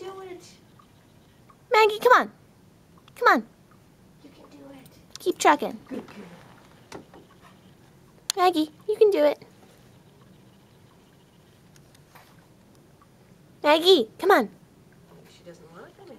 do it. Maggie, come on. Come on. You can do it. Keep trucking. Maggie, you can do it. Maggie, come on. She doesn't want to come in.